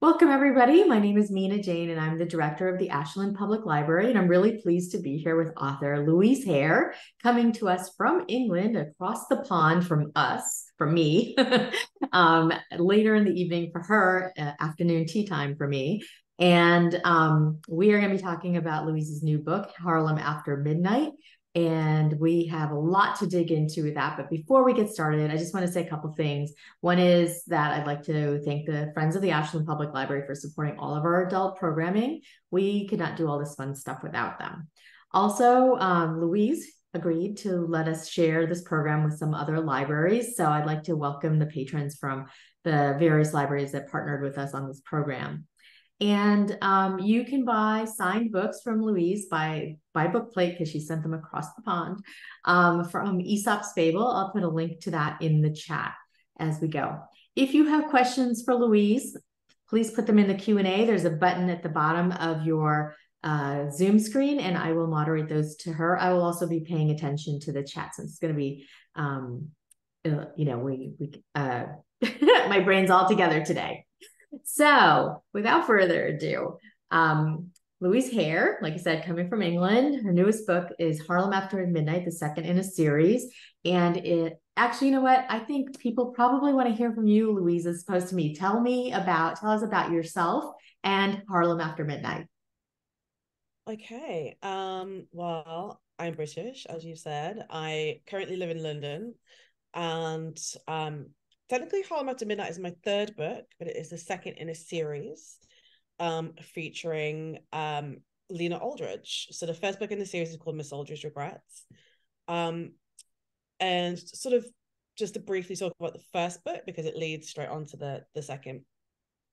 Welcome, everybody. My name is Mina Jane, and I'm the director of the Ashland Public Library. And I'm really pleased to be here with author Louise Hare, coming to us from England, across the pond from us, from me, um, later in the evening for her, uh, afternoon tea time for me. And um, we are going to be talking about Louise's new book, Harlem After Midnight, and we have a lot to dig into with that. But before we get started, I just want to say a couple things. One is that I'd like to thank the Friends of the Ashland Public Library for supporting all of our adult programming. We could not do all this fun stuff without them. Also, um, Louise agreed to let us share this program with some other libraries. So I'd like to welcome the patrons from the various libraries that partnered with us on this program. And um, you can buy signed books from Louise by by Bookplate because she sent them across the pond um, from Aesop's Fable. I'll put a link to that in the chat as we go. If you have questions for Louise, please put them in the Q&A. There's a button at the bottom of your uh, Zoom screen and I will moderate those to her. I will also be paying attention to the chat since it's going to be, um, uh, you know, we, we uh, my brain's all together today. So, without further ado, um, Louise Hare, like I said, coming from England, her newest book is Harlem After Midnight, the second in a series. And it actually, you know what? I think people probably want to hear from you, Louise, as opposed to me. Tell me about, tell us about yourself and Harlem After Midnight. Okay. Um, well, I'm British, as you said. I currently live in London and um, technically Harlem After Midnight is my third book, but it is the second in a series um, featuring um, Lena Aldridge. So the first book in the series is called Miss Aldridge Regrets. Um, and sort of just to briefly talk about the first book because it leads straight on to the, the second.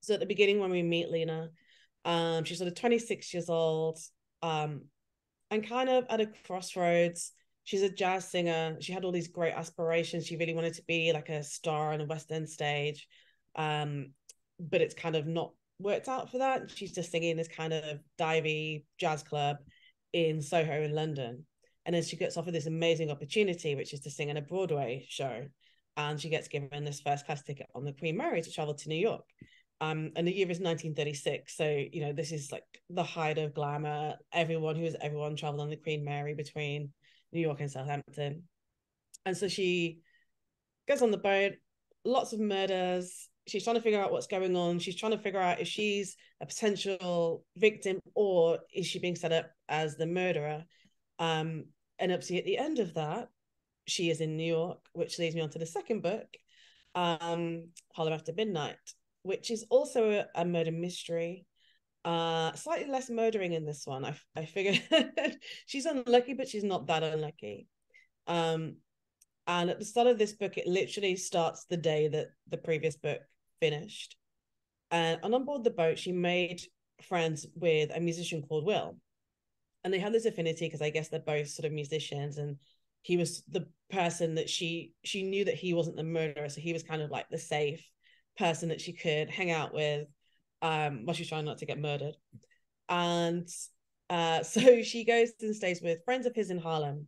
So at the beginning when we meet Lena, um, she's sort of 26 years old um, and kind of at a crossroads she's a jazz singer. She had all these great aspirations. She really wanted to be like a star on a West End stage. Um, but it's kind of not worked out for that. She's just singing this kind of divey jazz club in Soho in London. And then she gets offered this amazing opportunity, which is to sing in a Broadway show. And she gets given this first class ticket on the Queen Mary to travel to New York. Um, and the year is 1936. So, you know, this is like the height of glamour. Everyone who is everyone traveled on the Queen Mary between New York and Southampton. And so she goes on the boat, lots of murders. She's trying to figure out what's going on. She's trying to figure out if she's a potential victim or is she being set up as the murderer. Um, and obviously at the end of that, she is in New York, which leads me on to the second book, um, Harlem After Midnight, which is also a, a murder mystery. Uh, slightly less murdering in this one. I I figure she's unlucky, but she's not that unlucky. Um, and at the start of this book, it literally starts the day that the previous book finished. And, and on board the boat, she made friends with a musician called Will. And they had this affinity because I guess they're both sort of musicians. And he was the person that she she knew that he wasn't the murderer. So he was kind of like the safe person that she could hang out with um, while she's trying not to get murdered. And uh, so she goes and stays with friends of his in Harlem.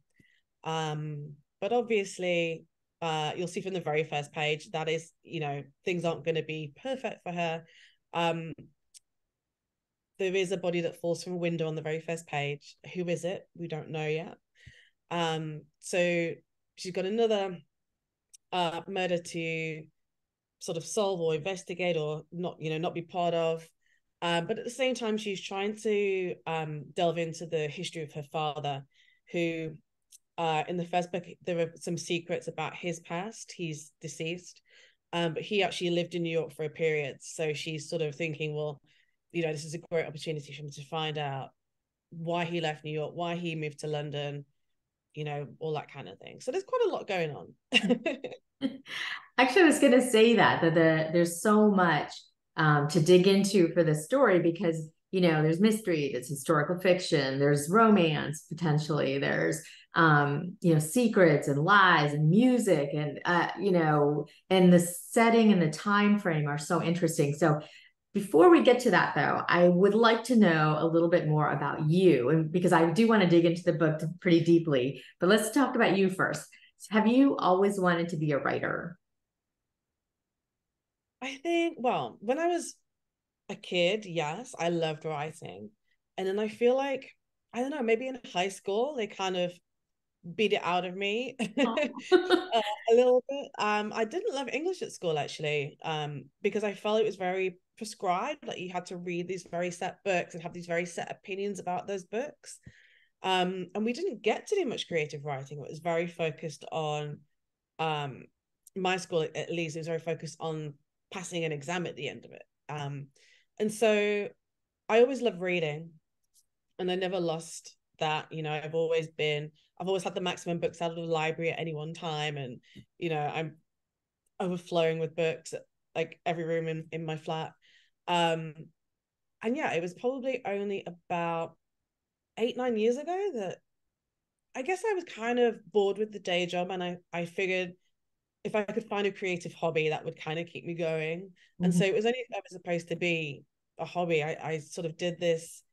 Um, but obviously, uh, you'll see from the very first page that is, you know, things aren't going to be perfect for her. Um, there is a body that falls from a window on the very first page. Who is it? We don't know yet. Um, so she's got another uh, murder to sort of solve or investigate or not you know not be part of. Um, but at the same time she's trying to um, delve into the history of her father who uh, in the first book there are some secrets about his past. He's deceased. Um, but he actually lived in new york for a period. So she's sort of thinking well you know this is a great opportunity for me to find out why he left new york why he moved to london you know all that kind of thing. So there's quite a lot going on Actually, I was going to say that that the, there's so much um, to dig into for this story because you know there's mystery, there's historical fiction, there's romance potentially, there's um, you know secrets and lies and music and uh, you know and the setting and the time frame are so interesting. So before we get to that though, I would like to know a little bit more about you and because I do want to dig into the book pretty deeply. But let's talk about you first. Have you always wanted to be a writer? I think, well, when I was a kid, yes, I loved writing. And then I feel like, I don't know, maybe in high school, they kind of beat it out of me uh, a little bit. Um, I didn't love English at school actually, um, because I felt it was very prescribed. Like you had to read these very set books and have these very set opinions about those books. Um, and we didn't get to do much creative writing. It was very focused on um my school at least, it was very focused on passing an exam at the end of it. Um, and so I always loved reading and I never lost that. You know, I've always been, I've always had the maximum books out of the library at any one time. And, you know, I'm overflowing with books at like every room in, in my flat. Um, and yeah, it was probably only about eight, nine years ago that I guess I was kind of bored with the day job and I, I figured if I could find a creative hobby that would kind of keep me going. Mm-hmm. And so it was only ever supposed to be a hobby. I, I sort of did this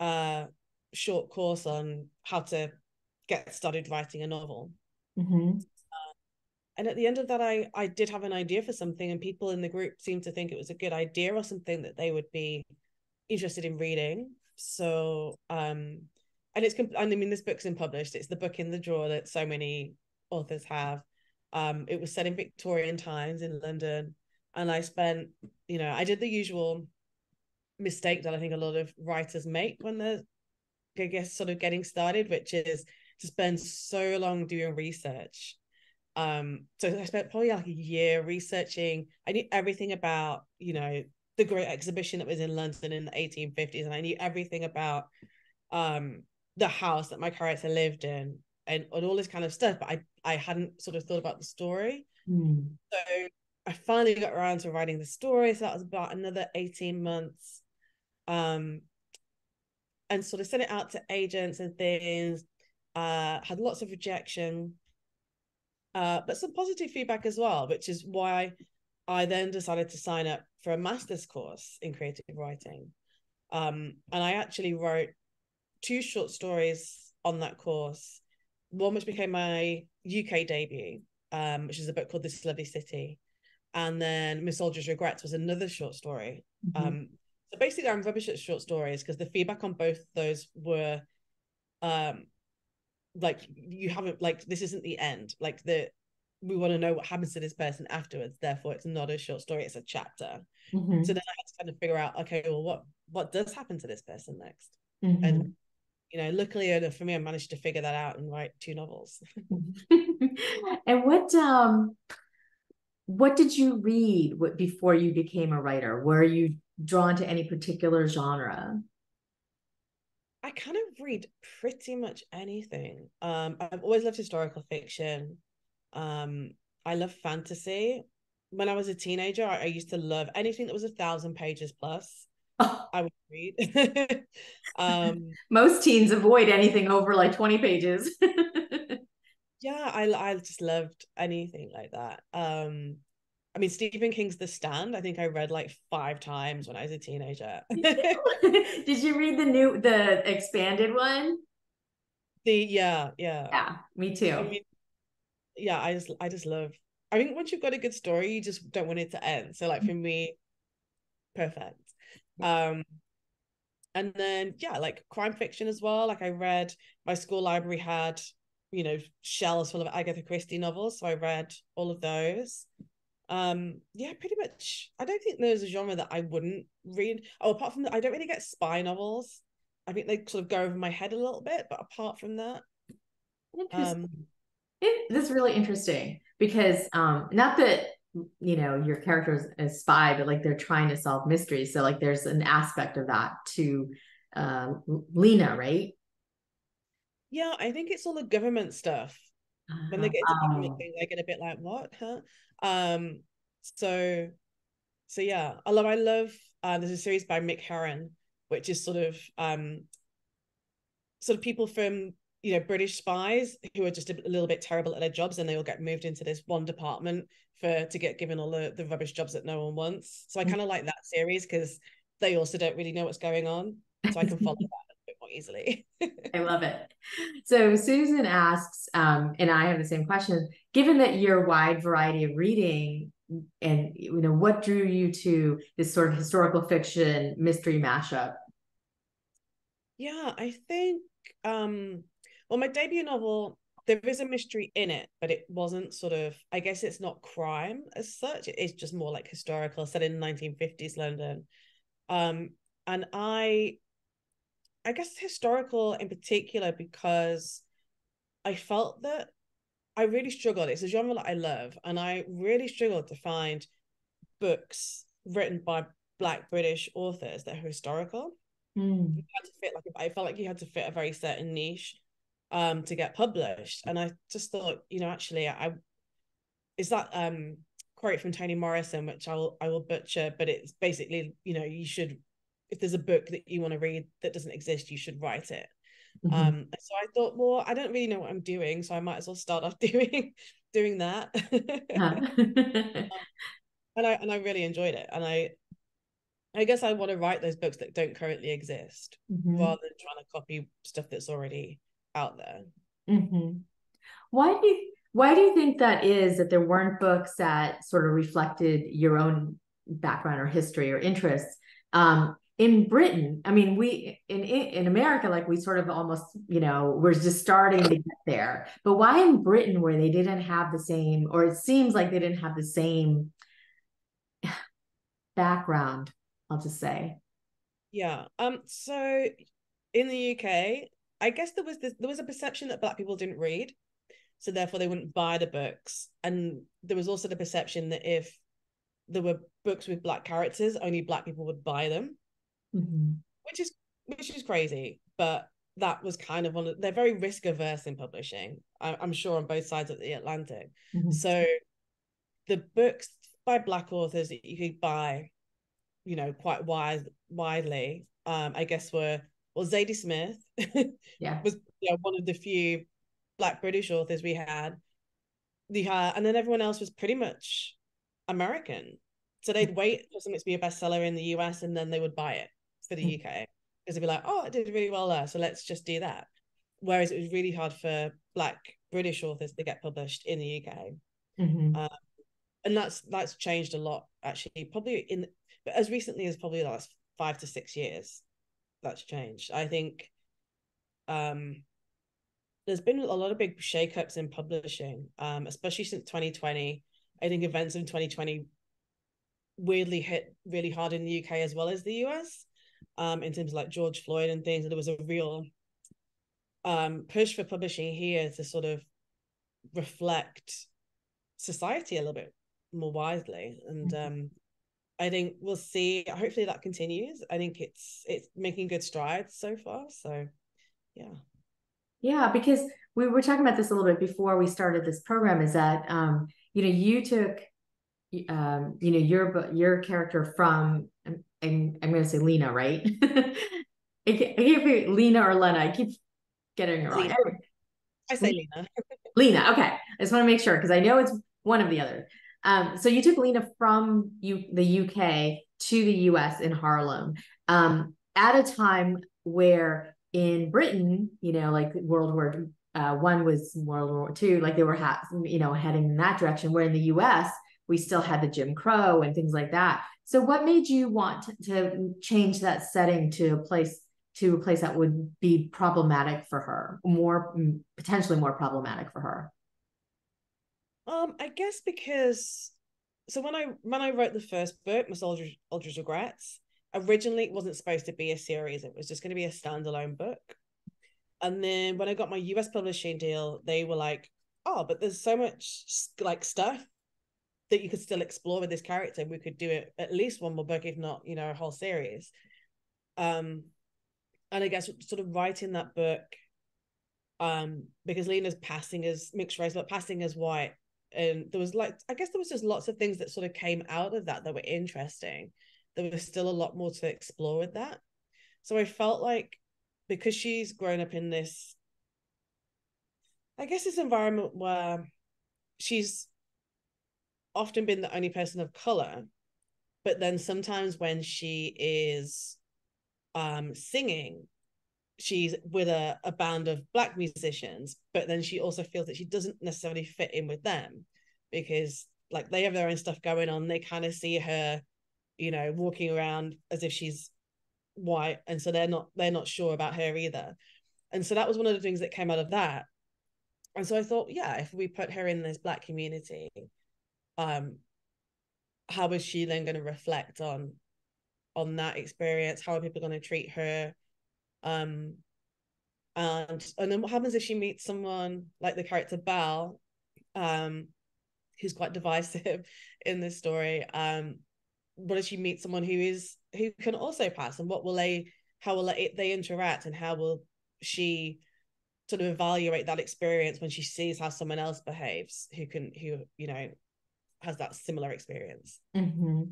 uh short course on how to get started writing a novel. Mm-hmm. Uh, and at the end of that, I I did have an idea for something, and people in the group seemed to think it was a good idea or something that they would be interested in reading. So um, and it's and I mean this book's been published. It's the book in the drawer that so many authors have. Um, it was set in Victorian times in London, and I spent, you know, I did the usual mistake that I think a lot of writers make when they're, I guess, sort of getting started, which is to spend so long doing research. Um, so I spent probably like a year researching. I knew everything about, you know, the great exhibition that was in London in the 1850s, and I knew everything about um the house that my character lived in and, and all this kind of stuff. But I I hadn't sort of thought about the story. Mm. So I finally got around to writing the story. So that was about another 18 months. Um, and sort of sent it out to agents and things. Uh, had lots of rejection, uh, but some positive feedback as well, which is why I then decided to sign up for a master's course in creative writing. Um, and I actually wrote two short stories on that course one which became my UK debut, um, which is a book called This Lovely City. And then Miss Aldridge Regrets was another short story. Mm-hmm. Um, so basically, I'm rubbish at short stories because the feedback on both those were um, like you haven't like this isn't the end. Like the we want to know what happens to this person afterwards. Therefore, it's not a short story; it's a chapter. Mm-hmm. So then I had to kind of figure out, okay, well, what what does happen to this person next? Mm-hmm. And you know, luckily enough for me, I managed to figure that out and write two novels. and what um what did you read before you became a writer? Were you drawn to any particular genre? I kind of read pretty much anything. Um, I've always loved historical fiction. Um, I love fantasy. When I was a teenager, I, I used to love anything that was a thousand pages plus. I would read. um, Most teens avoid anything over like 20 pages. yeah, I I just loved anything like that. Um, I mean, Stephen King's The Stand. I think I read like five times when I was a teenager. Did you read the new, the expanded one? The yeah, yeah, yeah. Me too. I mean, yeah, I just I just love. I think once you've got a good story, you just don't want it to end. So like for me, perfect. Um, and then yeah, like crime fiction as well. Like I read my school library had you know shelves full of Agatha Christie novels, so I read all of those. Um, yeah, pretty much. I don't think there's a genre that I wouldn't read. Oh, apart from that, I don't really get spy novels. I think they sort of go over my head a little bit, but apart from that, um, it, that's really interesting because um, not that you know your character is a spy but like they're trying to solve mysteries. So like there's an aspect of that to uh, lena right? Yeah i think it's all the government stuff. When they get into oh. government thing they get a bit like what? Huh? Um so so yeah. I love i love uh, there's a series by mick herron which is sort of um sort of people from you know british spies who are just a, little bit terrible at their jobs and they all get moved into this one department for to get given all the, the rubbish jobs that no one wants. So i mm. kind of like that series because they also don't really know what's going on so i can follow that a bit more easily. I love it. So susan asks um, and i have the same question given that your wide variety of reading and you know what drew you to this sort of historical fiction mystery mashup? Yeah i think um well my debut novel there is a mystery in it but it wasn't sort of i guess it's not crime as such it's just more like historical set in 1950s london um and i i guess historical in particular because i felt that I really struggled. It's a genre that I love, and I really struggled to find books written by Black British authors that are historical. Mm. You had to fit like I felt like you had to fit a very certain niche um to get published, and I just thought, you know, actually, I is that um quote from Toni Morrison, which I will I will butcher, but it's basically, you know, you should if there's a book that you want to read that doesn't exist, you should write it. Mm-hmm. Um, so I thought, well, I don't really know what I'm doing, so I might as well start off doing doing that. um, and I and I really enjoyed it, and I I guess I want to write those books that don't currently exist, mm-hmm. rather than trying to copy stuff that's already out there. Mm-hmm. Why do you why do you think that is that there weren't books that sort of reflected your own background or history or interests? Um, in Britain, I mean, we in in America, like we sort of almost, you know, we're just starting to get there. But why in Britain, where they didn't have the same, or it seems like they didn't have the same background? I'll just say. Yeah. Um. So in the UK, I guess there was this, there was a perception that Black people didn't read, so therefore they wouldn't buy the books, and there was also the perception that if there were books with Black characters, only Black people would buy them mm-hmm. which is which is crazy. But that was kind of one of they're very risk averse in publishing. I, am sure on both sides of the Atlantic. Mm-hmm. So the books by black authors that you could buy, you know, quite wide widely, um, I guess were well, Zadie Smith, yeah, was you know, one of the few black British authors we had. The uh, and then everyone else was pretty much American. So they'd mm-hmm. wait for something to be a bestseller in the US and then they would buy it for the mm. UK because they'd be like, oh, it did really well there, so let's just do that. Whereas it was really hard for Black British authors to get published in the UK, mm-hmm. um, and that's that's changed a lot actually. Probably in but as recently as probably the last five to six years, that's changed. I think um, there's been a lot of big shakeups in publishing, um, especially since 2020. I think events in 2020 weirdly hit really hard in the UK as well as the US um, in terms of like George Floyd and things. And there was a real um, push for publishing here to sort of reflect society a little bit more wisely. And mm-hmm. um, I think we'll see. Hopefully that continues. I think it's it's making good strides so far. So yeah. Yeah, because we were talking about this a little bit before we started this program. Is that um, you know you took um, you know your your character from I'm, I'm going to say Lena, right? I can't keep Lena or Lena. I keep getting it wrong. Lena. I say Lena. Lena. Okay. I just want to make sure because I know it's one of the other. Um, so you took Lena from you the UK to the US in Harlem um, at a time where in Britain, you know, like World War uh, One was World War Two, like they were ha- you know heading in that direction. Where in the US, we still had the Jim Crow and things like that. So what made you want to change that setting to a place to a place that would be problematic for her, more potentially more problematic for her? Um, I guess because so when I when I wrote the first book, Miss Aldridge, Regrets, originally it wasn't supposed to be a series; it was just going to be a standalone book. And then when I got my US publishing deal, they were like, "Oh, but there's so much like stuff that you could still explore with this character. We could do it at least one more book, if not, you know, a whole series. Um, and I guess sort of writing that book, um, because Lena's passing as mixed race, but passing as white, and there was like, I guess there was just lots of things that sort of came out of that that were interesting. There was still a lot more to explore with that. So I felt like because she's grown up in this, I guess this environment where she's often been the only person of color but then sometimes when she is um singing she's with a, a band of black musicians but then she also feels that she doesn't necessarily fit in with them because like they have their own stuff going on. They kind of see her, you know, walking around as if she's white, and so they're not they're not sure about her either. And so that was one of the things that came out of that. And so I thought, yeah, if we put her in this black community, um, how is she then going to reflect on on that experience? How are people going to treat her? Um, and and then what happens if she meets someone like the character Belle, um, who's quite divisive in this story? Um, what if she meets someone who is who can also pass, and what will they? How will they, they interact, and how will she sort of evaluate that experience when she sees how someone else behaves who can who you know has that similar experience mm-hmm.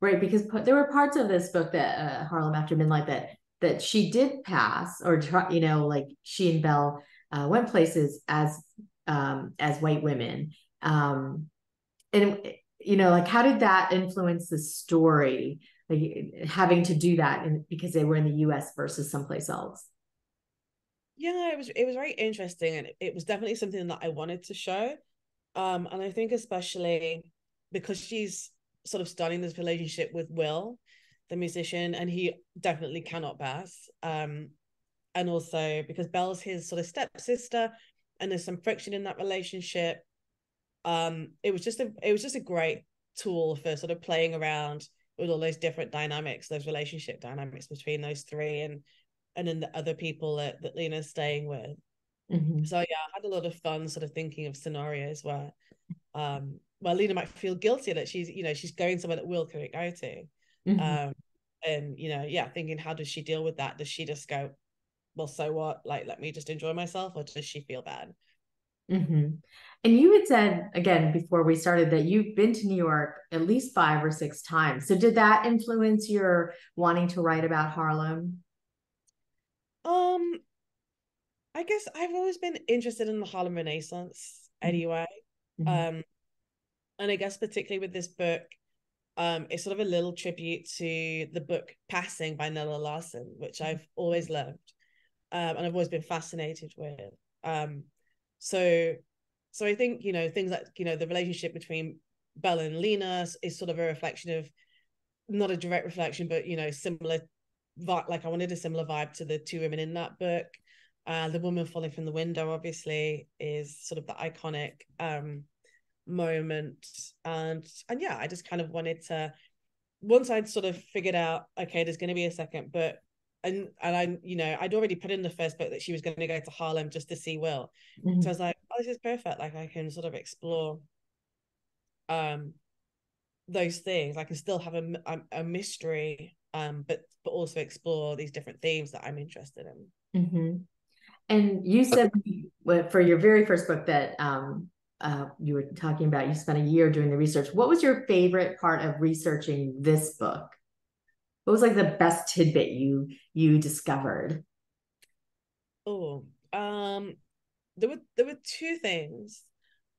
right because there were parts of this book that uh, harlem after midnight that that she did pass or try, you know like she and belle uh, went places as um as white women. Um and you know like how did that influence the story like having to do that in, because they were in the us versus someplace else? Yeah it was it was very interesting and it was definitely something that i wanted to show. Um and i think especially because she's sort of starting this relationship with will the musician and he definitely cannot bass. um and also because belle's his sort of stepsister and there's some friction in that relationship um it was just a it was just a great tool for sort of playing around with all those different dynamics those relationship dynamics between those three and and then the other people that, that Lena's staying with. Mm-hmm. So yeah, I had a lot of fun sort of thinking of scenarios where um where Lena might feel guilty that she's, you know, she's going somewhere that Will couldn't go to. Mm-hmm. Um and you know, yeah, thinking how does she deal with that? Does she just go, well, so what? Like, let me just enjoy myself, or does she feel bad? Mm-hmm. And you had said again before we started that you've been to New York at least five or six times. So did that influence your wanting to write about Harlem? Um, I guess I've always been interested in the Harlem Renaissance mm-hmm. anyway. Mm-hmm. Um, and I guess particularly with this book, um, it's sort of a little tribute to the book Passing by Nella Larsen, which mm-hmm. I've always loved, um, and I've always been fascinated with. Um, so, so I think you know things like you know the relationship between Belle and Lena is sort of a reflection of, not a direct reflection, but you know similar vibe, like I wanted a similar vibe to the two women in that book. Uh, the woman falling from the window obviously is sort of the iconic um, moment, and and yeah, I just kind of wanted to. Once I'd sort of figured out, okay, there's going to be a second book, and and I, you know, I'd already put in the first book that she was going to go to Harlem just to see Will. Mm-hmm. So I was like, oh, this is perfect. Like I can sort of explore um those things. I can still have a a, a mystery um, but but also explore these different themes that I'm interested in. Mm-hmm. And you said for your very first book that um, uh, you were talking about, you spent a year doing the research. What was your favorite part of researching this book? What was like the best tidbit you you discovered? Oh, um, there were there were two things.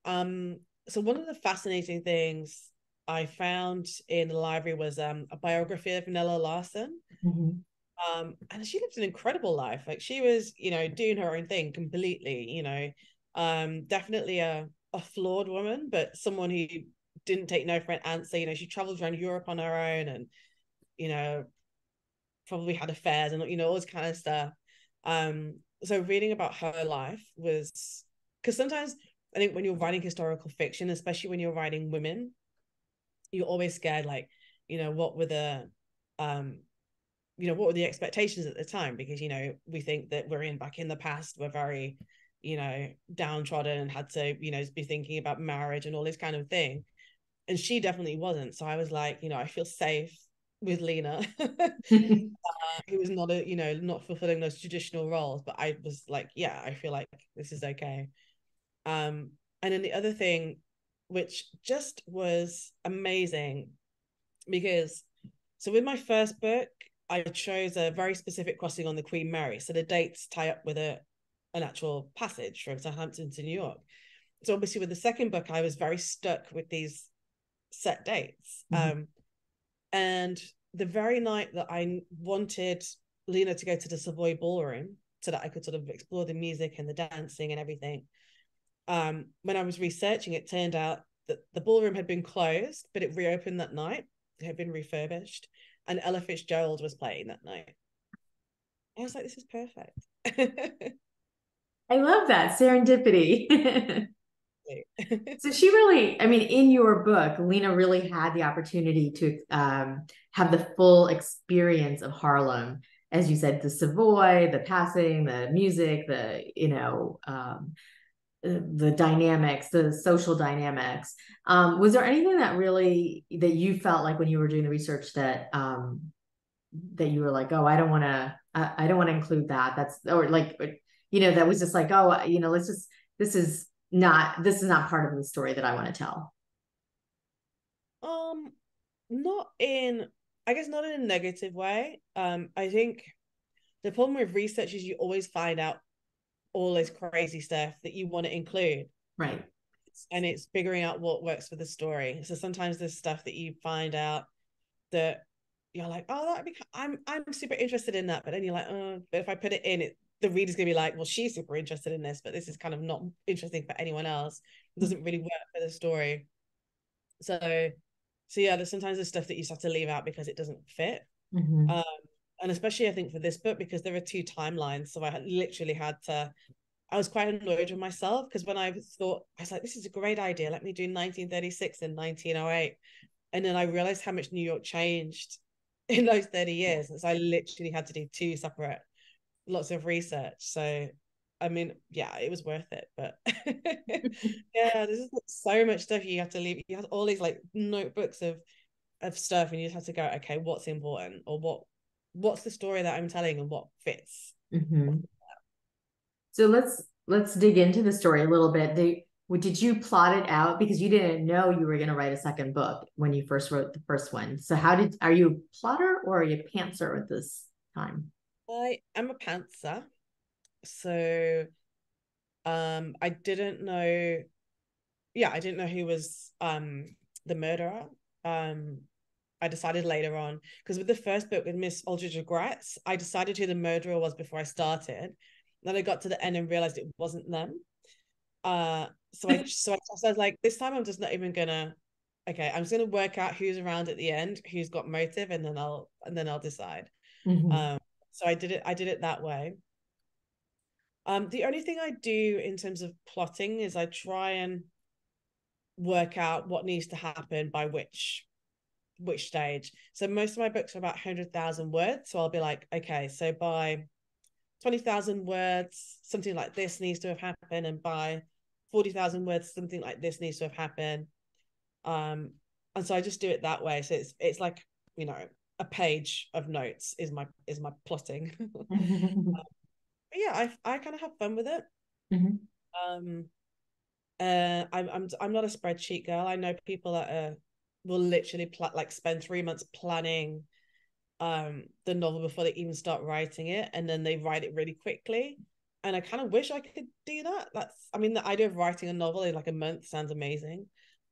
Um, so one of the fascinating things I found in the library was um, a biography of Nella Larsen. Mm-hmm. Um, and she lived an incredible life. Like she was, you know, doing her own thing completely, you know, um, definitely a, a flawed woman, but someone who didn't take no for an answer. You know, she traveled around Europe on her own and, you know, probably had affairs and, you know, all this kind of stuff. Um, so reading about her life was because sometimes I think when you're writing historical fiction, especially when you're writing women, you're always scared like you know what were the um you know what were the expectations at the time because you know we think that we're in back in the past we're very you know downtrodden and had to you know be thinking about marriage and all this kind of thing. And she definitely wasn't. So i was like you know i feel safe with lena uh, who was not a you know not fulfilling those traditional roles. But i was like yeah i feel like this is okay. Um and then the other thing which just was amazing because so with my first book i chose a very specific crossing on the queen mary. So the dates tie up with a an actual passage from southampton to new york so obviously with the second book i was very stuck with these set dates mm-hmm. um and the very night that i wanted lena to go to the savoy ballroom so that i could sort of explore the music and the dancing and everything um, when I was researching, it turned out that the ballroom had been closed, but it reopened that night. It had been refurbished, and Ella Fitzgerald was playing that night. I was like, this is perfect. I love that serendipity. so she really, I mean, in your book, Lena really had the opportunity to um, have the full experience of Harlem. As you said, the Savoy, the passing, the music, the, you know, um, the dynamics, the social dynamics. Um, was there anything that really that you felt like when you were doing the research that um, that you were like, oh, I don't want to, I, I, don't want to include that. That's or like, you know, that was just like, oh, you know, let's just this is not this is not part of the story that I want to tell. Um, not in, I guess, not in a negative way. Um, I think the problem with research is you always find out all this crazy stuff that you want to include. Right. And it's figuring out what works for the story. So sometimes there's stuff that you find out that you're like, oh, that be, I'm I'm super interested in that, but then you're like, oh, but if I put it in, it the reader's gonna be like, well, she's super interested in this, but this is kind of not interesting for anyone else. It doesn't really work for the story. So, so yeah, there's sometimes there's stuff that you just have to leave out because it doesn't fit. Mm-hmm. Um, and especially I think for this book because there are two timelines, so I literally had to. I was quite annoyed with myself because when I thought I was like, "This is a great idea. Let me do 1936 and 1908," and then I realized how much New York changed in those 30 years, and so I literally had to do two separate, lots of research. So, I mean, yeah, it was worth it, but yeah, there's so much stuff you have to leave. You have all these like notebooks of of stuff, and you just have to go, okay, what's important or what what's the story that I'm telling and what fits. Mm-hmm. So let's let's dig into the story a little bit. Did, did you plot it out because you didn't know you were going to write a second book when you first wrote the first one? So how did are you a plotter or are you a pantser at this time? I am a pantser. So um I didn't know yeah, I didn't know who was um the murderer. Um I decided later on because with the first book with Miss Aldridge Regrets, I decided who the murderer was before I started. Then I got to the end and realized it wasn't them. Uh, so I so I, so I was like, this time I'm just not even gonna. Okay, I'm just gonna work out who's around at the end, who's got motive, and then I'll and then I'll decide. Mm-hmm. Um, so I did it. I did it that way. Um, the only thing I do in terms of plotting is I try and work out what needs to happen by which which stage. So most of my books are about 100,000 words. So I'll be like, okay, so by 20,000 words, something like this needs to have happened. And by 40,000 words, something like this needs to have happened. Um, and so I just do it that way. So it's, it's like, you know, a page of notes is my, is my plotting. um, yeah, I, I kind of have fun with it. Mm-hmm. Um, uh, I'm, I'm, I'm not a spreadsheet girl. I know people that are will literally pl- like spend three months planning um the novel before they even start writing it and then they write it really quickly and i kind of wish i could do that that's i mean the idea of writing a novel in like a month sounds amazing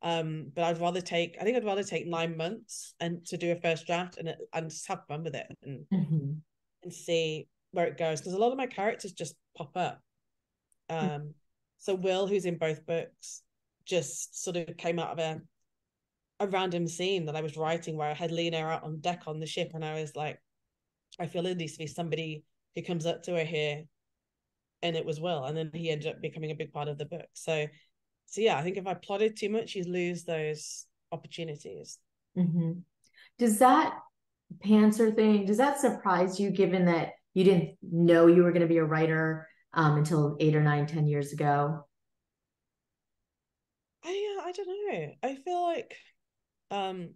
um but i'd rather take i think i'd rather take nine months and to do a first draft and and just have fun with it and mm-hmm. and see where it goes because a lot of my characters just pop up hmm. um mm-hmm. so will who's in both books just sort of came out of a a random scene that I was writing where I had Lena out on deck on the ship, and I was like, I feel there needs to be somebody who comes up to her here, and it was Will, and then he ended up becoming a big part of the book. So, so yeah, I think if I plotted too much, you lose those opportunities. Mm-hmm. Does that pantser thing does that surprise you, given that you didn't know you were going to be a writer um, until eight or nine, ten years ago? I I don't know. I feel like um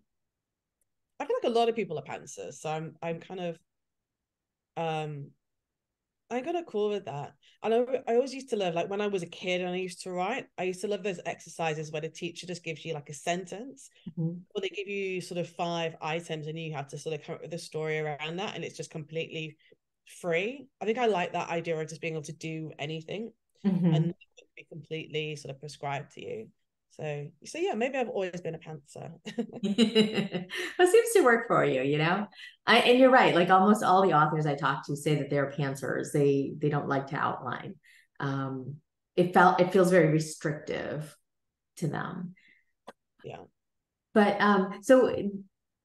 I feel like a lot of people are pantsers, so I'm I'm kind of um I'm kind of cool with that. And I, I always used to love, like when I was a kid and I used to write, I used to love those exercises where the teacher just gives you like a sentence, mm-hmm. or they give you sort of five items and you have to sort of come up with a story around that, and it's just completely free. I think I like that idea of just being able to do anything mm-hmm. and be completely sort of prescribed to you. So, so yeah, maybe I've always been a pantser. that seems to work for you, you know. I and you're right. Like almost all the authors I talk to say that they're pantsers. They they don't like to outline. Um, it felt it feels very restrictive to them. yeah. But um, so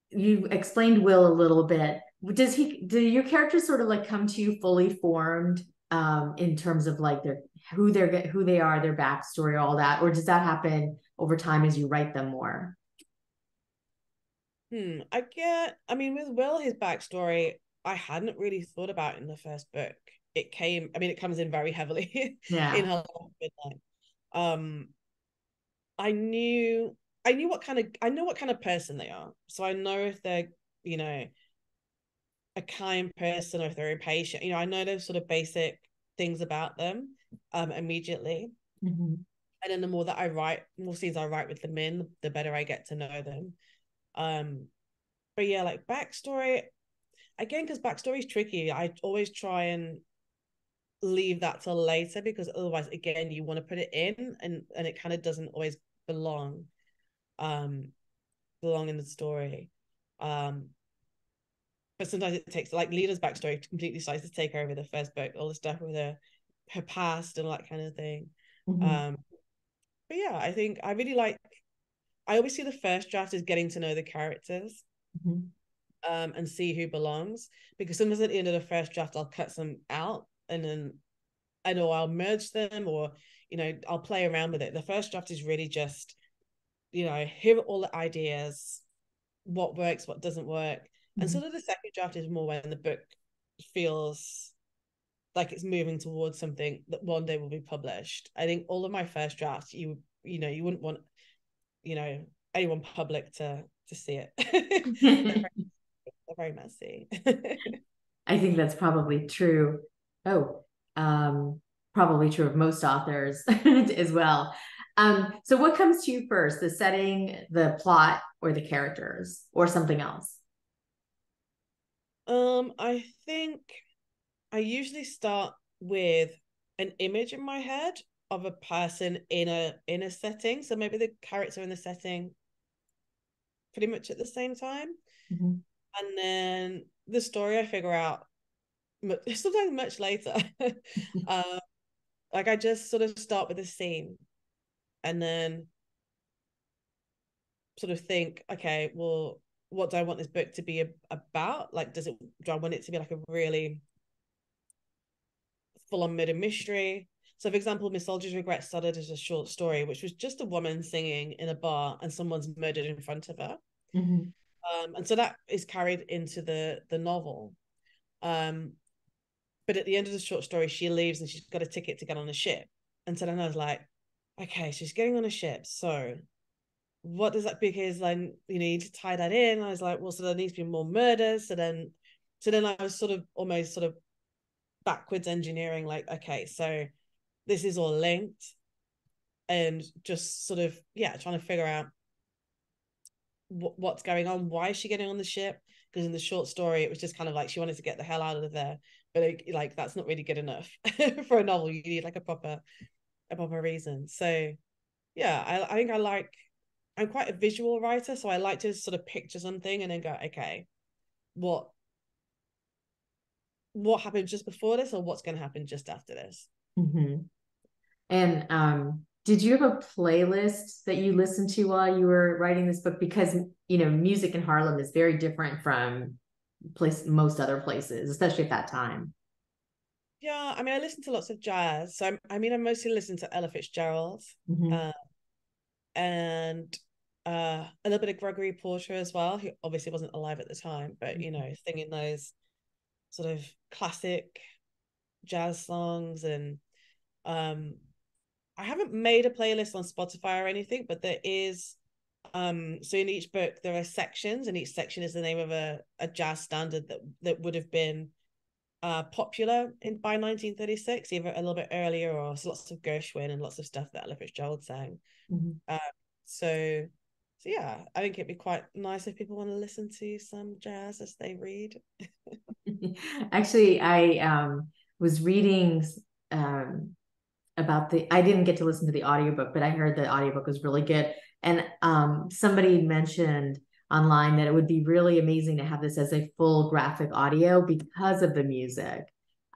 you explained Will a little bit. Does he? Do your characters sort of like come to you fully formed um, in terms of like their who they're who they are, their backstory, all that, or does that happen over time as you write them more? Hmm. I get. I mean, with Will, his backstory, I hadn't really thought about in the first book. It came. I mean, it comes in very heavily. Yeah. in her midnight. Um, I knew. I knew what kind of. I know what kind of person they are. So I know if they're, you know, a kind person or if they're impatient. You know, I know those sort of basic things about them um immediately. Mm-hmm. And then the more that I write, more scenes I write with them in, the better I get to know them. Um, but yeah, like backstory again, because backstory is tricky. I always try and leave that till later because otherwise, again, you want to put it in and and it kind of doesn't always belong, um, belong in the story. Um, but sometimes it takes like Lena's backstory completely starts to take over the first book, all the stuff with her her past and all that kind of thing. Mm-hmm. Um, but yeah, I think I really like I always see the first draft as getting to know the characters mm-hmm. um, and see who belongs. Because sometimes at the end of the first draft, I'll cut some out and then I know I'll merge them or, you know, I'll play around with it. The first draft is really just, you know, here are all the ideas, what works, what doesn't work. Mm-hmm. And sort of the second draft is more when the book feels like it's moving towards something that one day will be published. I think all of my first drafts, you you know, you wouldn't want you know anyone public to to see it. They're, very, messy. I think that's probably true. Oh um probably true of most authors as well. Um so what comes to you first the setting the plot or the characters or something else um i think i usually start with an image in my head of a person in a in a setting. So maybe the character in the setting pretty much at the same time. Mm-hmm. and then the story i figure out sometimes much later. Um, like i just sort of start with a scene and then sort of think okay well what do i want this book to be about like does it do i want it to be like a really full on murder mystery so, for example, Miss Aldridge Regret started as a short story, which was just a woman singing in a bar and someone's murdered in front of her. Mm-hmm. Um, and so that is carried into the the novel. Um, but at the end of the short story, she leaves and she's got a ticket to get on a ship. And so then I was like, okay, she's getting on a ship. So what does that because then you need to tie that in? I was like, well, so there needs to be more murders. So then so then I was sort of almost sort of backwards engineering, like, okay, so this is all linked and just sort of yeah trying to figure out what's going on. Why is she getting on the ship? Because in the short story it was just kind of like she wanted to get the hell out of there. But like, like that's not really good enough for a novel. You need like a proper a proper reason. So yeah I, I think i like i'm quite a visual writer so i like to sort of picture something and then go okay what what happened just before this or what's going to happen just after this Mm-hmm. And um, did you have a playlist that you listened to while you were writing this book? Because you know, music in Harlem is very different from place most other places, especially at that time. Yeah, I mean, I listen to lots of jazz. So I'm, i mean, I mostly listen to Ella Fitzgerald, mm-hmm. uh, and uh, a little bit of Gregory Porter as well, who obviously wasn't alive at the time, but you mm-hmm. know, singing those sort of classic jazz songs and um I haven't made a playlist on Spotify or anything, but there is um so in each book there are sections and each section is the name of a, a jazz standard that that would have been uh popular in by 1936 either a little bit earlier or lots of gershwin and lots of stuff that ella fitzgerald sang mm-hmm. uh, so so yeah i think it'd be quite nice if people want to listen to some jazz as they read actually i um was reading um, about the I didn't get to listen to the audiobook, but I heard the audiobook was really good. And um, somebody mentioned online that it would be really amazing to have this as a full graphic audio because of the music.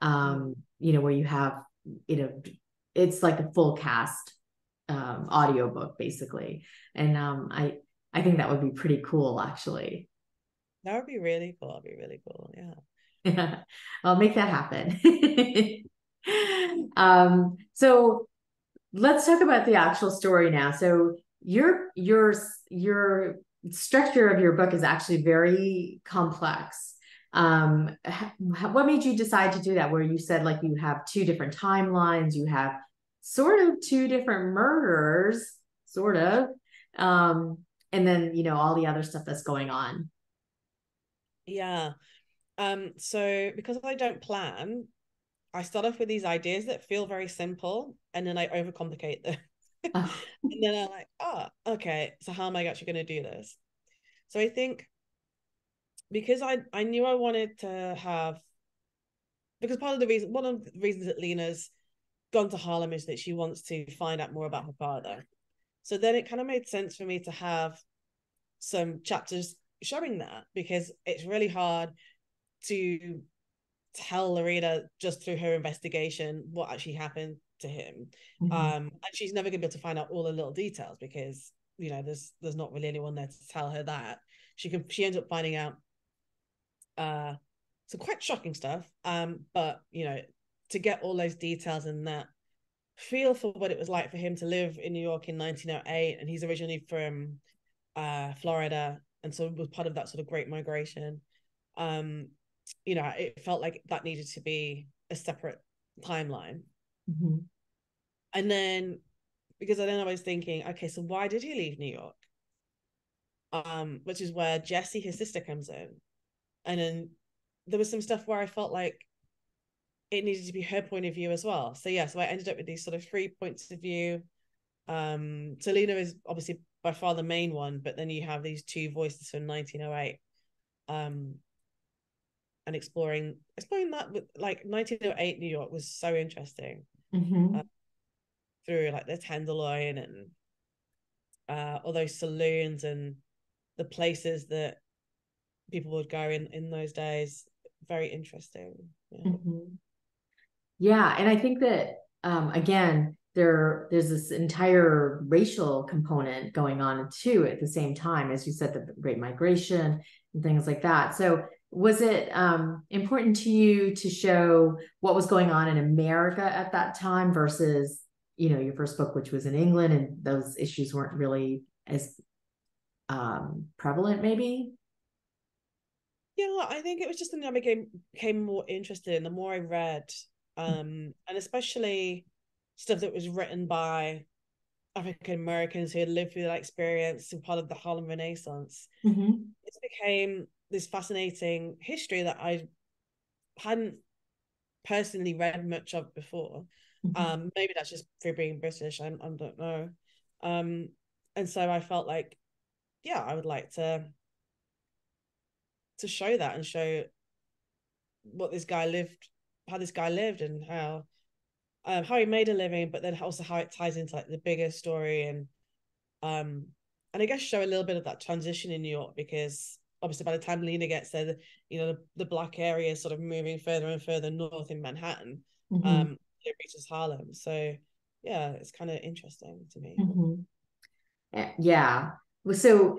Um, you know, where you have, you know, it's like a full cast um, audiobook basically. And um, I I think that would be pretty cool actually. That would be really cool. That'd be really cool. Yeah. Yeah. I'll make that happen. um, so let's talk about the actual story now. So your your your structure of your book is actually very complex um what made you decide to do that where you said like you have two different timelines you have sort of two different murders sort of um and then you know all the other stuff that's going on. Yeah. Um so because i don't plan i start off with these ideas that feel very simple and then i overcomplicate them. And then i'm like oh okay so how am i actually going to do this? So i think because I I knew I wanted to have because part of the reason one of the reasons that Lena's gone to Harlem is that she wants to find out more about her father. So then it kind of made sense for me to have some chapters showing that because it's really hard to tell Lorena just through her investigation what actually happened to him. Mm-hmm. Um, and she's never gonna be able to find out all the little details because you know there's there's not really anyone there to tell her that. She can she ends up finding out uh some quite shocking stuff um but you know to get all those details and that feel for what it was like for him to live in new york in 1908 and he's originally from uh florida and so was part of that sort of great migration. Um you know it felt like that needed to be a separate timeline. Mm-hmm. and then because I then i was thinking okay so why did he leave new york? Um which is where Jesse, his sister comes in. And then there was some stuff where I felt like it needed to be her point of view as well. So yeah, so I ended up with these sort of three points of view. Um, so Lena is obviously by far the main one, but then you have these two voices from 1908. Um, and exploring exploring that with like 1908 New York was so interesting. Mm-hmm. Uh, through like the Tenderloin and uh, all those saloons and the places that people would go in in those days very interesting yeah, mm-hmm. Yeah and i think that um again there there's this entire racial component going on too at the same time as you said the great migration and things like that so was it um, important to you to show what was going on in america at that time versus you know your first book which was in england and those issues weren't really as um, prevalent maybe yeah i think it was just something i became became more interested in the more i read. Um and especially stuff that was written by african americans who had lived through that experience and part of the harlem renaissance mm-hmm. it became this fascinating history that i hadn't personally read much of before mm-hmm. um maybe that's just for being british I, I don't know um and so i felt like yeah i would like to to show that and show what this guy lived, how this guy lived, and how um, how he made a living, but then also how it ties into like the bigger story and um and I guess show a little bit of that transition in New York because obviously by the time Lena gets there, the, you know, the, the black area is sort of moving further and further north in Manhattan. Mm-hmm. Um, it reaches Harlem. So yeah, it's kind of interesting to me. Mm-hmm. Yeah. So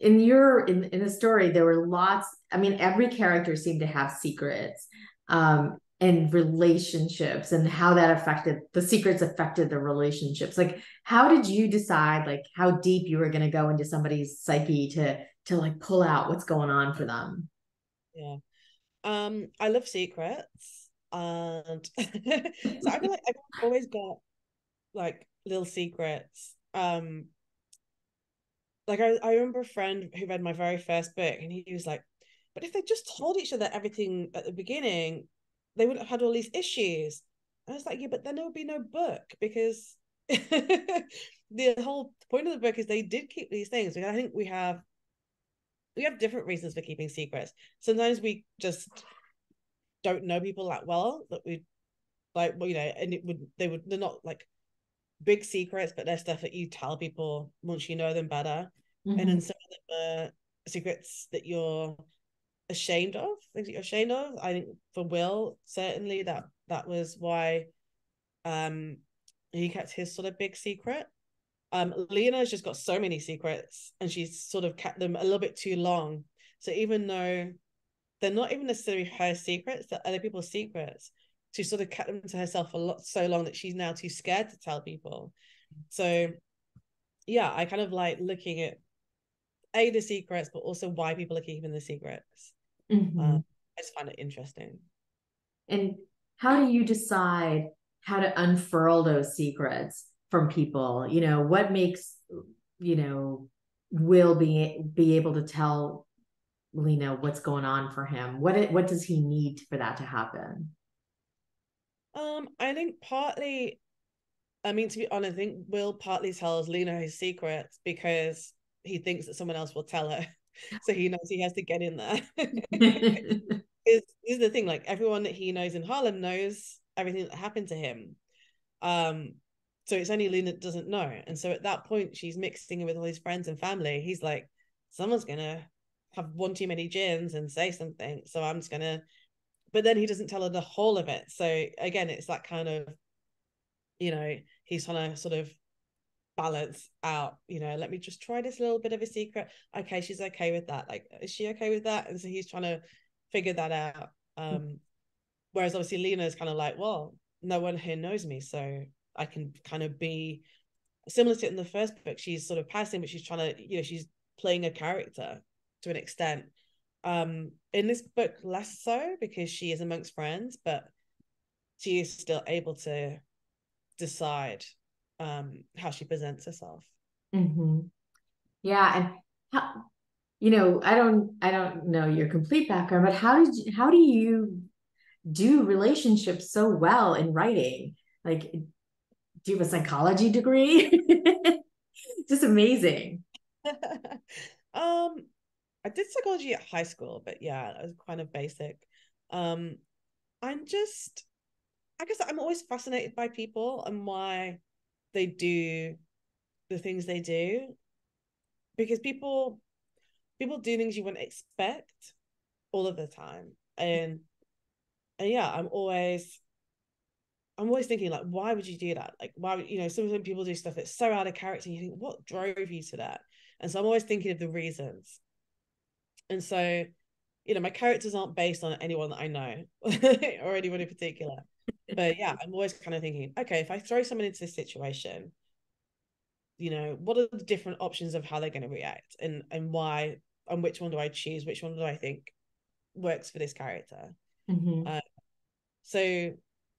in your in in the story there were lots i mean every character seemed to have secrets um and relationships and how that affected the secrets affected the relationships. Like how did you decide like how deep you were going to go into somebody's psyche to to like pull out what's going on for them? Yeah. Um i love secrets and so i feel like i've always got like little secrets. Um like I, I remember a friend who read my very first book and he was like, but if they just told each other everything at the beginning, they wouldn't have had all these issues. I was like, yeah, but then there would be no book because the whole point of the book is they did keep these things. Because I think we have we have different reasons for keeping secrets. Sometimes we just don't know people that well that we like well, you know, and it would they would they're not like big secrets, but they're stuff that you tell people once you know them better. Mm-hmm. And then some of them are secrets that you're ashamed of, things that you're ashamed of. I think for Will, certainly that that was why um he kept his sort of big secret. Um, Lena's just got so many secrets and she's sort of kept them a little bit too long. So even though they're not even necessarily her secrets, they're other people's secrets, she sort of kept them to herself a lot so long that she's now too scared to tell people. So yeah, I kind of like looking at a the secrets, but also why people are keeping the secrets. Mm-hmm. Uh, I just find it interesting. And how do you decide how to unfurl those secrets from people? You know, what makes you know Will be be able to tell Lena what's going on for him? What what does he need for that to happen? Um, I think partly I mean, to be honest, I think Will partly tells Lena his secrets because he thinks that someone else will tell her. So he knows he has to get in there. is is the thing, like everyone that he knows in Harlem knows everything that happened to him. Um, so it's only Lena that doesn't know. And so at that point, she's mixing with all his friends and family. He's like, someone's gonna have one too many gins and say something. So I'm just gonna but then he doesn't tell her the whole of it. So again, it's that kind of you know, he's trying to sort of balance out, you know, let me just try this little bit of a secret. Okay, she's okay with that. Like, is she okay with that? And so he's trying to figure that out. Um, whereas obviously Lena is kind of like, well, no one here knows me, so I can kind of be similar to it in the first book. She's sort of passing, but she's trying to, you know, she's playing a character to an extent. Um, in this book, less so because she is amongst friends, but she is still able to decide um, how she presents herself. Mm-hmm. Yeah, and how, you know, I don't, I don't know your complete background, but how did you, how do you do relationships so well in writing? Like, do you have a psychology degree? Just amazing. um, I did psychology at high school, but yeah, it was kind of basic. Um, I'm just I guess I'm always fascinated by people and why they do the things they do. Because people people do things you wouldn't expect all of the time. And and yeah i'm always i'm always thinking like why would you do that? Like why you know sometimes people do stuff that's so out of character you think what drove you to that? And so i'm always thinking of the reasons. And so you know my characters aren't based on anyone that i know or anyone in particular but yeah, I'm always kind of thinking, okay, if I throw someone into this situation, you know, what are the different options of how they're going to react and and why and which one do I choose? Which one do I think works for this character? Mm-hmm. Uh, so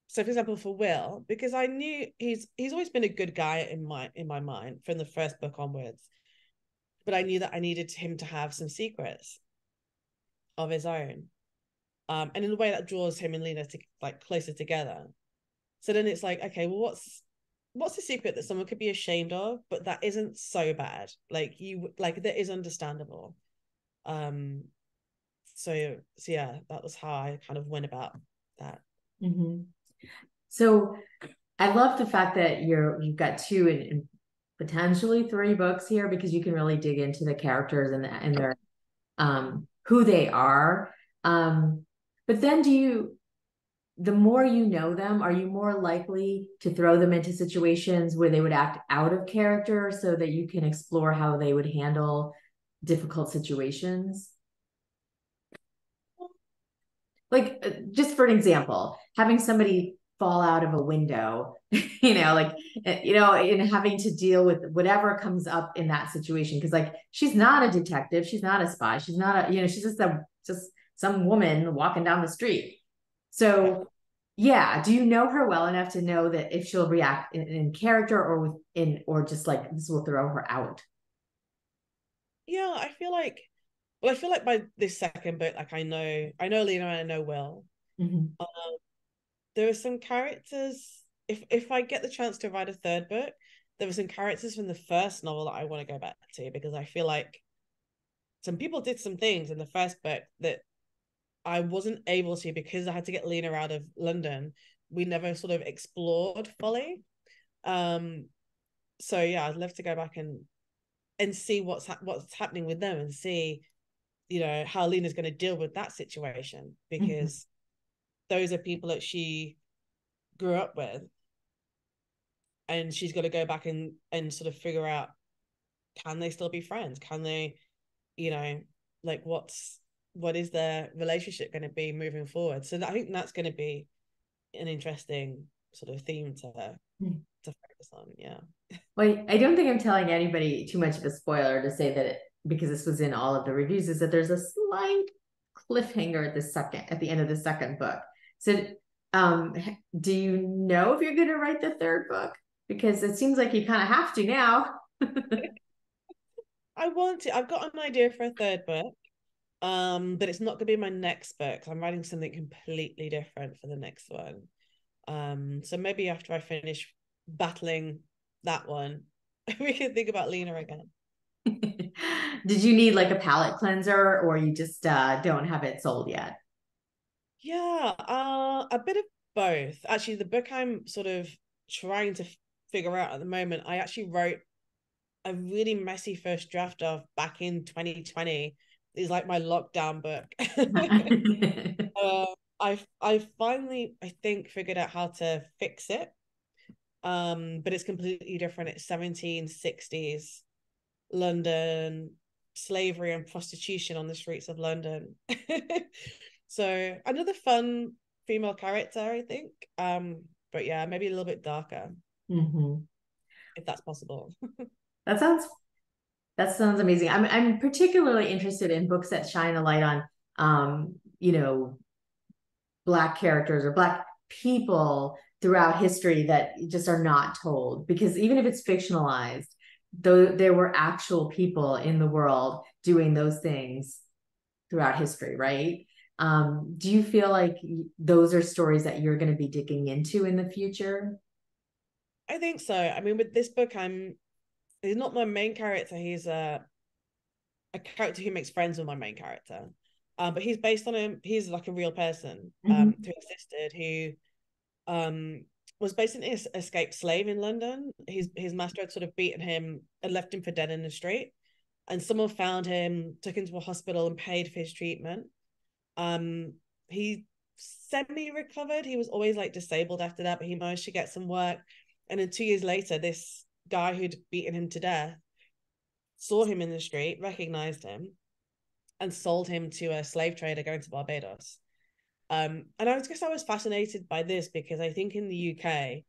so for example for will because i knew he's he's always been a good guy in my in my mind from the first book onwards but i knew that i needed him to have some secrets of his own um, and in a way that draws him and Lena to like closer together. So then it's like, okay, well, what's what's the secret that someone could be ashamed of, but that isn't so bad? Like you, like that is understandable. Um, so so yeah, that was how I kind of went about that. Mm-hmm. So I love the fact that you're you've got two and, and potentially three books here because you can really dig into the characters and the, and their um who they are. Um, but then do you, the more you know them, are you more likely to throw them into situations where they would act out of character so that you can explore how they would handle difficult situations? Like, uh, just for an example, having somebody fall out of a window, you know, like, uh, you know, and having to deal with whatever comes up in that situation. Cause like, she's not a detective. She's not a spy. She's not a, you know, she's just a, just some woman walking down the street. So, yeah, do you know her well enough to know that if she'll react in, in character or within, or just like this will throw her out? Yeah, I feel like, well, I feel like by this second book, like I know, I know Lena and I know Will. Mm-hmm. Um, there are some characters. If if I get the chance to write a third book, there were some characters from the first novel that I want to go back to because I feel like some people did some things in the first book that I wasn't able to because I had to get Lena out of London. We never sort of explored fully. Um, so yeah, I'd love to go back and and see what's ha- what's happening with them and see, you know, how Lena's going to deal with that situation mm-hmm. because mm-hmm. those are people that she grew up with. and she's got to go back and and sort of figure out can they still be friends can they you know like what's what is their relationship going to be moving forward? So i think that's going to be an interesting sort of theme to mm. to focus on yeah. Well i don't think i'm telling anybody too much of a spoiler to say that it, because this was in all of the reviews is that there's a slight cliffhanger at the second at the end of the second book. So um do you know if you're going to write the third book? Because it seems like you kind of have to now. I want to. I've got an idea for a third book, um, but it's not going to be my next book. I'm writing something completely different for the next one. Um, so maybe after I finish battling that one, we can think about Lena again. Did you need like a palate cleanser, or you just uh, don't have it sold yet? Yeah, uh, a bit of both. Actually, the book I'm sort of trying to figure out at the moment, I actually wrote a really messy first draft of back in 2020 is like my lockdown book. uh, I I finally I think figured out how to fix it. Um, but it's completely different. It's 1760s London, slavery and prostitution on the streets of London. so another fun female character, I think. Um, but yeah, maybe a little bit darker. Mm-hmm. If that's possible. That sounds that sounds amazing. I'm I'm particularly interested in books that shine a light on um, you know, black characters or black people throughout history that just are not told because even if it's fictionalized, though there were actual people in the world doing those things throughout history, right? Um, do you feel like those are stories that you're going to be digging into in the future? I think so. I mean, with this book, I'm he's not my main character. He's a a character who makes friends with my main character. Um, but he's based on him. He's like a real person um, mm-hmm. who existed, who um was basically an escaped slave in London. His his master had sort of beaten him and left him for dead in the street. And someone found him, took him to a hospital, and paid for his treatment. Um, he semi recovered. He was always like disabled after that, but he managed to get some work. And then two years later, this guy who'd beaten him to death saw him in the street, recognized him, and sold him to a slave trader going to Barbados. Um, and I guess I was fascinated by this because I think in the UK,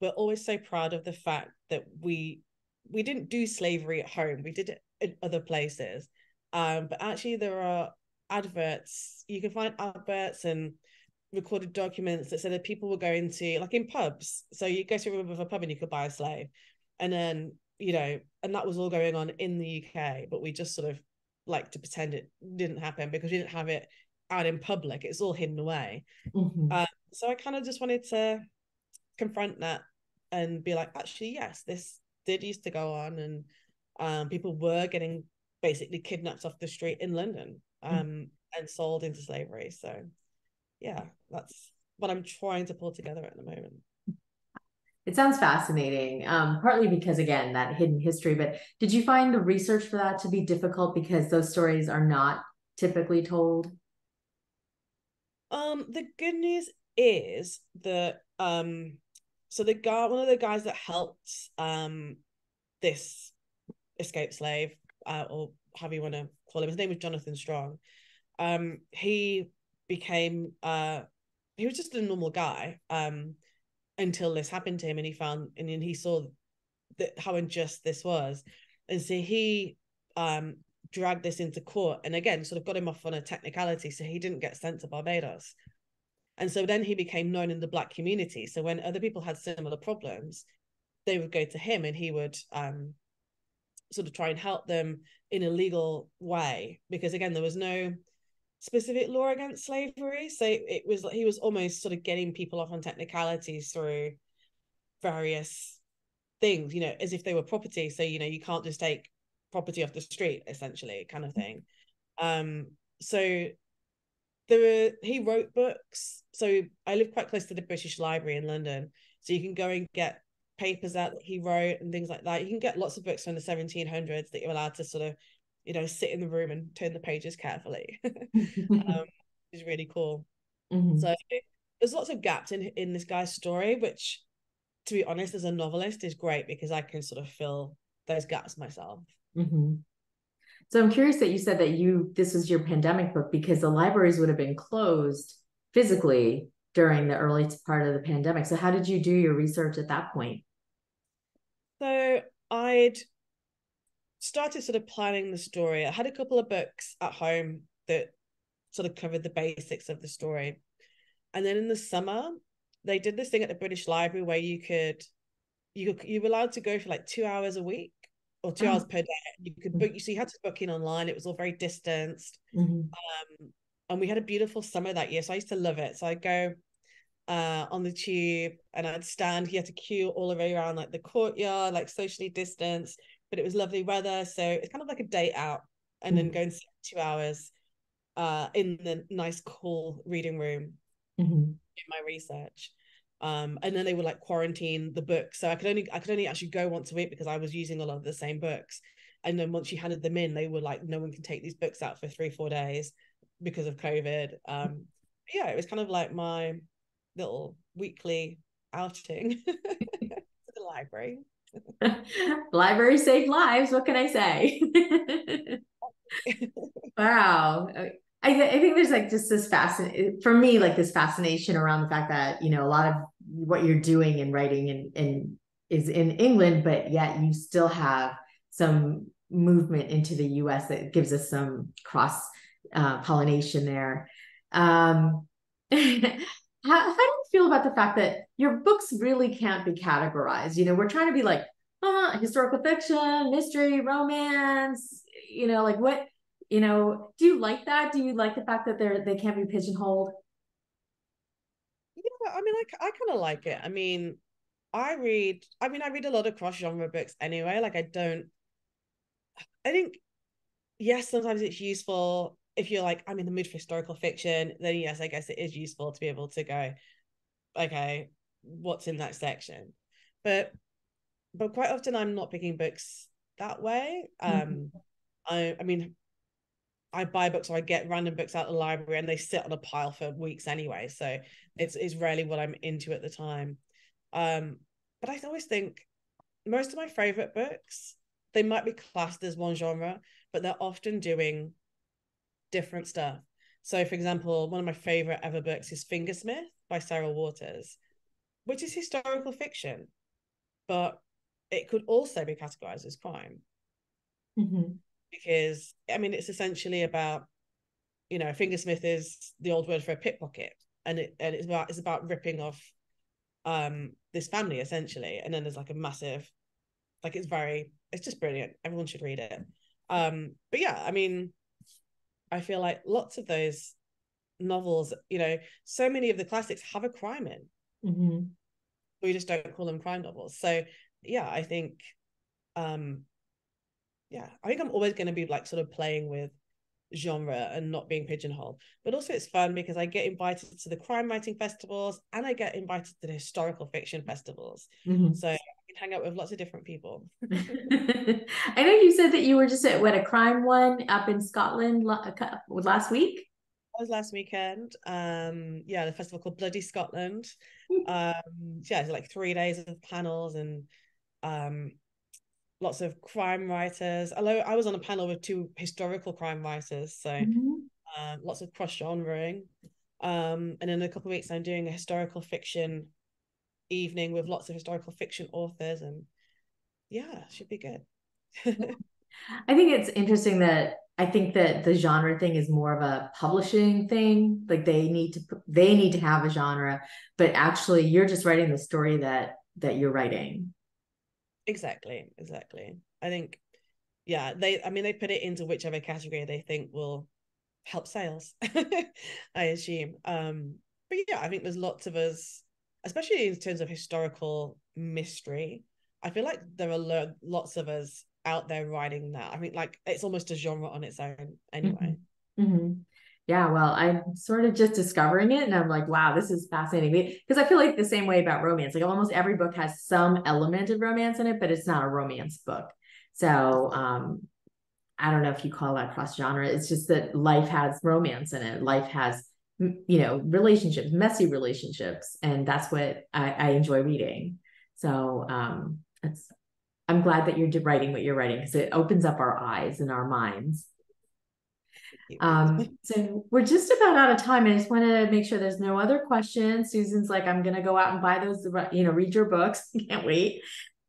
we're always so proud of the fact that we we didn't do slavery at home. We did it in other places. Um, but actually there are adverts, you can find adverts and recorded documents that said that people were going to like in pubs. So you go to a pub and you could buy a slave and then you know and that was all going on in the uk but we just sort of like to pretend it didn't happen because we didn't have it out in public it's all hidden away mm-hmm. uh, so i kind of just wanted to confront that and be like actually yes this did used to go on and um, people were getting basically kidnapped off the street in london mm. um, mm-hmm. and sold into slavery so yeah that's what i'm trying to pull together at the moment it sounds fascinating, um, partly because, again, that hidden history. But did you find the research for that to be difficult because those stories are not typically told? Um, the good news is that um, so the guy, one of the guys that helped um this escaped slave, uh, or however you want to call him, his name was Jonathan Strong. Um, he became uh, he was just a normal guy. Um until this happened to him and he found and then he saw that how unjust this was. And so he um dragged this into court and again sort of got him off on a technicality so he didn't get sent to barbados. And so then he became known in the black community. So when other people had similar problems they would go to him and he would um sort of try and help them in a legal way because again there was no specific law against slavery. So it was he was almost sort of getting people off on technicalities through various things, you know, as if they were property. So you know, you can't just take property off the street, essentially, kind of thing. Um, so there were he wrote books. So I live quite close to the British Library in London, so you can go and get papers out that he wrote and things like that. You can get lots of books from the 1700s that you're allowed to sort of you know sit in the room and turn the pages carefully um, is really cool mm-hmm. so there's lots of gaps in in this guy's story which to be honest, as a novelist, is great because I can sort of fill those gaps myself. Mm-hmm. So I'm curious that you said that you this was your pandemic book because the libraries would have been closed physically during the early part of the pandemic. So how did you do your research at that point? So I'd started sort of planning the story. I had a couple of books at home that sort of covered the basics of the story. And then in the summer, they did this thing at the British Library where you could you could, you were allowed to go for like two hours a week or 2 oh. hours per day. You could book you so you had to book in online. It was all very distanced. Mm-hmm. Um, and we had a beautiful summer that year. So I used to love it. So I'd go uh, on the tube and I'd stand. He had to queue all the way around like the courtyard, like socially distanced, but it was lovely weather. So it's kind of like a date out and mm-hmm. then go and two hours uh, in the nice, cool reading room mm-hmm. in my research. Um, and then they would like quarantine the books. So I could only I could only actually go once a week because I was using a lot of the same books. And then once you handed them in, they were like, no one can take these books out for three, four days because of COVID. Um, yeah, it was kind of like my little weekly outing to the library. library saved lives. What can I say? wow. I, th- I think there's like just this fascinating for me, like this fascination around the fact that, you know, a lot of what you're doing and writing and, and is in England, but yet you still have some movement into the US that gives us some cross uh, pollination there. Um, how, how do you feel about the fact that your books really can't be categorized? You know, we're trying to be like, uh, historical fiction, mystery, romance, you know, like what, you know, do you like that? Do you like the fact that they're, they can't be pigeonholed? Yeah, I mean, I, I kind of like it. I mean, I read, I mean, I read a lot of cross genre books anyway. Like, I don't, I think, yes, sometimes it's useful if you're like, I'm in the mood for historical fiction, then yes, I guess it is useful to be able to go, okay, what's in that section? But but quite often I'm not picking books that way. Um mm-hmm. I I mean I buy books or I get random books out of the library and they sit on a pile for weeks anyway. So it's it's rarely what I'm into at the time. Um, but I always think most of my favorite books, they might be classed as one genre, but they're often doing different stuff. So, for example, one of my favorite ever books is Fingersmith by Sarah Waters, which is historical fiction, but it could also be categorized as crime. Mm-hmm. Because, I mean, it's essentially about, you know, fingersmith is the old word for a pickpocket. And it and it's about it's about ripping off um this family essentially. And then there's like a massive, like it's very, it's just brilliant. Everyone should read it. Um, but yeah, I mean, I feel like lots of those novels, you know, so many of the classics have a crime in. Mm-hmm. We just don't call them crime novels. So yeah, I think um yeah, I think I'm always going to be like sort of playing with genre and not being pigeonholed. But also it's fun because I get invited to the crime writing festivals and I get invited to the historical fiction festivals. Mm-hmm. So hang out with lots of different people. I know you said that you were just at what a crime one up in Scotland last week. That was last weekend. Um, yeah, the festival called Bloody Scotland. um, yeah, it's like three days of panels and um lots of crime writers. Although I was on a panel with two historical crime writers, so mm-hmm. um, lots of cross genreing. Um, and in a couple of weeks, I'm doing a historical fiction evening with lots of historical fiction authors, and yeah, should be good. I think it's interesting that I think that the genre thing is more of a publishing thing. Like they need to they need to have a genre, but actually you're just writing the story that that you're writing. Exactly, exactly. I think, yeah, they. I mean, they put it into whichever category they think will help sales. I assume. Um, but yeah, I think there's lots of us, especially in terms of historical mystery. I feel like there are lo- lots of us out there writing that. I mean, like it's almost a genre on its own, anyway. Mm-hmm. Mm-hmm yeah, well, I'm sort of just discovering it and I'm like, wow, this is fascinating. Because I feel like the same way about romance. Like almost every book has some element of romance in it, but it's not a romance book. So um I don't know if you call that cross genre. It's just that life has romance in it. Life has you know relationships, messy relationships, and that's what I, I enjoy reading. So um, it's I'm glad that you're writing what you're writing because it opens up our eyes and our minds. Um, so we're just about out of time. I just want to make sure there's no other questions. Susan's like, I'm gonna go out and buy those, you know, read your books. Can't wait.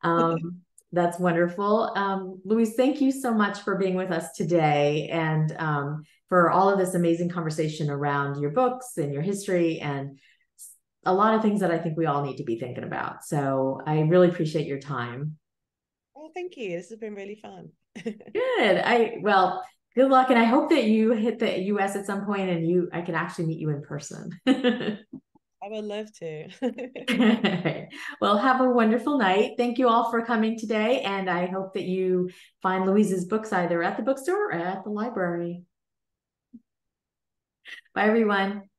Um, that's wonderful. Um, Louise, thank you so much for being with us today and um, for all of this amazing conversation around your books and your history and a lot of things that I think we all need to be thinking about. So I really appreciate your time. Oh, thank you. This has been really fun. Good. I well, good luck, and I hope that you hit the U.S. at some point, and you I can actually meet you in person. I would love to. well, have a wonderful night. Thank you all for coming today, and I hope that you find Louise's books either at the bookstore or at the library. Bye, everyone.